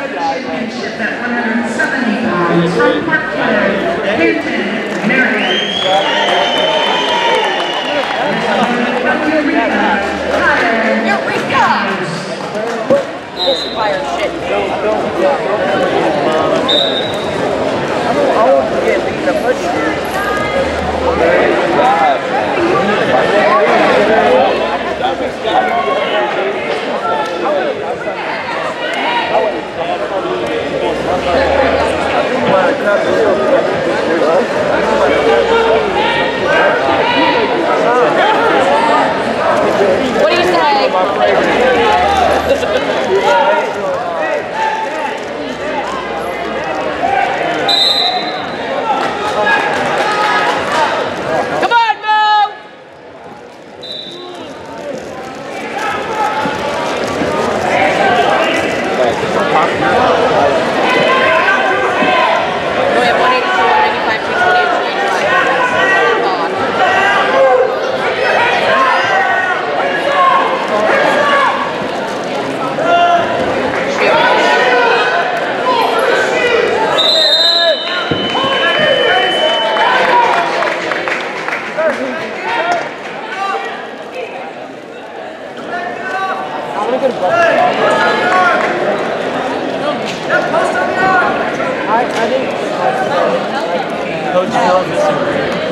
World Championship at 170 pounds from Cannon, Canten Marriott. From Eureka! This fire shit. Won't Yeah. good question. I, I think. Coach Hill